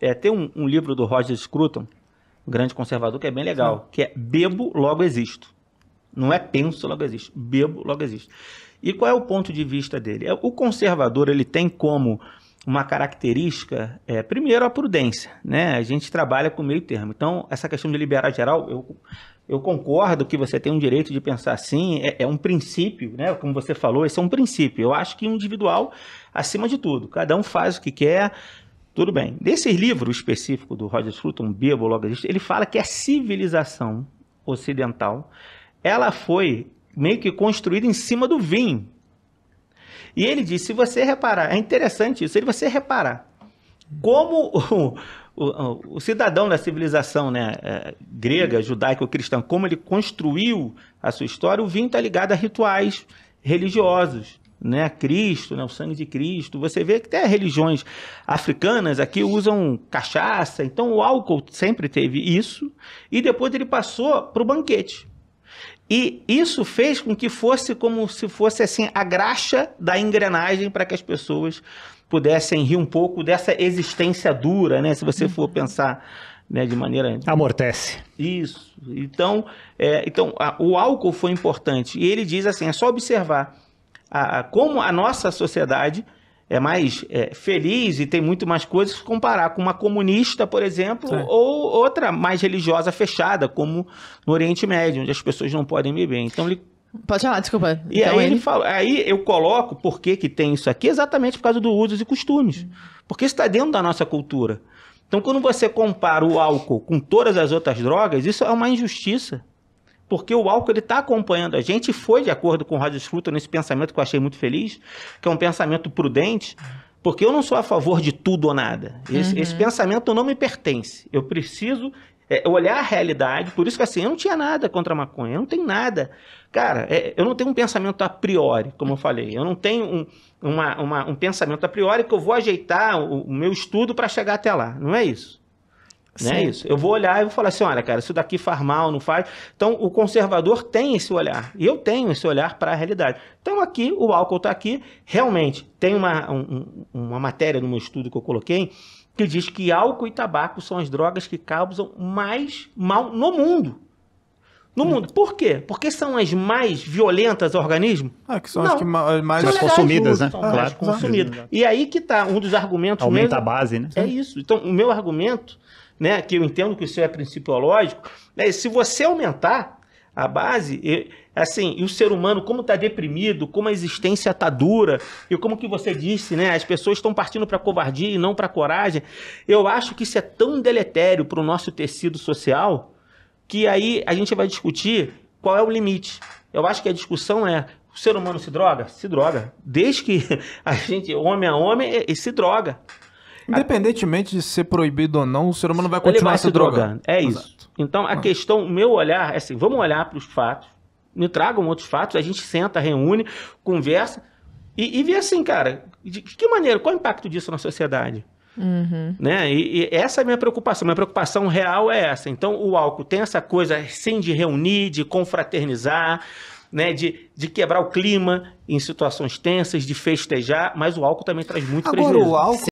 É, tem um, um livro do Roger Scruton, um grande conservador, que é bem legal, Sim. que é Bebo, Logo Existo. Não é penso, logo existe. Bebo, logo existe. E qual é o ponto de vista dele? É, o conservador ele tem como uma característica, é, primeiro, a prudência. Né? A gente trabalha com meio termo. Então, essa questão de liberar geral, eu, eu concordo que você tem um direito de pensar assim, é, é, um princípio, né? como você falou, esse é um princípio. Eu acho que individual, acima de tudo. Cada um faz o que quer, tudo bem. Desse livro específico do Roger Scruton, Bebo, logo existe, ele fala que a civilização ocidental ela foi meio que construída em cima do vinho. E ele diz: se você reparar, é interessante isso, se você reparar como o, o, o cidadão da civilização né, é, grega, judaico-cristã, como ele construiu a sua história, o vinho está ligado a rituais religiosos. Né, Cristo, né, o sangue de Cristo. Você vê que até religiões africanas aqui usam cachaça. Então o álcool sempre teve isso. E depois ele passou para o banquete. E isso fez com que fosse como se fosse assim a graxa da engrenagem para que as pessoas pudessem rir um pouco dessa existência dura, né? Se você for pensar né, de maneira amortece. Isso. Então, é, então a, o álcool foi importante. E ele diz assim: é só observar a, a, como a nossa sociedade é mais é, feliz e tem muito mais coisas se comparar com uma comunista, por exemplo, Sim. ou outra mais religiosa fechada, como no Oriente Médio, onde as pessoas não podem beber. Então ele Pode falar, desculpa. E então, aí ele... ele fala, aí eu coloco por que, que tem isso aqui, exatamente por causa do usos e costumes. Porque isso está dentro da nossa cultura. Então, quando você compara o álcool com todas as outras drogas, isso é uma injustiça porque o álcool ele está acompanhando a gente e foi de acordo com o Roger Scruton nesse pensamento que eu achei muito feliz, que é um pensamento prudente, porque eu não sou a favor de tudo ou nada. Esse, uhum. esse pensamento não me pertence. Eu preciso é, olhar a realidade, por isso que assim, eu não tinha nada contra a maconha, eu não tenho nada. Cara, é, eu não tenho um pensamento a priori, como eu falei, eu não tenho um, uma, uma, um pensamento a priori que eu vou ajeitar o, o meu estudo para chegar até lá. Não é isso. Não é isso. Eu vou olhar e vou falar assim: olha, cara, isso daqui faz mal, não faz. Então, o conservador tem esse olhar. E eu tenho esse olhar para a realidade. Então, aqui, o álcool está aqui. Realmente, tem uma, um, uma matéria no meu estudo que eu coloquei que diz que álcool e tabaco são as drogas que causam mais mal no mundo. No hum. mundo. Por quê? Porque são as mais violentas ao organismo? Ah, que são não. as que mais, mais consumidas, né? São claro. mais consumidas. E aí que está um dos argumentos Aumenta mesmo, a base, né? É isso. Então, o meu argumento né, que eu entendo que isso é principiológico, né, se você aumentar a base, e, assim, e o ser humano como está deprimido, como a existência está dura, e como que você disse, né, as pessoas estão partindo para covardia e não para coragem, eu acho que isso é tão deletério para o nosso tecido social, que aí a gente vai discutir qual é o limite. Eu acho que a discussão é, o ser humano se droga? Se droga. Desde que a gente, homem a homem, se droga. Independentemente de ser proibido ou não, o ser humano vai continuar vai se, se drogando. drogando. É Exato. isso. Então, a ah. questão, o meu olhar é assim, vamos olhar para os fatos, me tragam outros fatos, a gente senta, reúne, conversa e, e vê assim, cara, de que maneira, qual é o impacto disso na sociedade? Uhum. Né? E, e, essa é a minha preocupação. Minha preocupação real é essa. Então, o álcool tem essa coisa, sim, de reunir, de confraternizar, né, de, de quebrar o clima em situações tensas, de festejar, mas o álcool também traz muito Agora, prejuízo. O álcool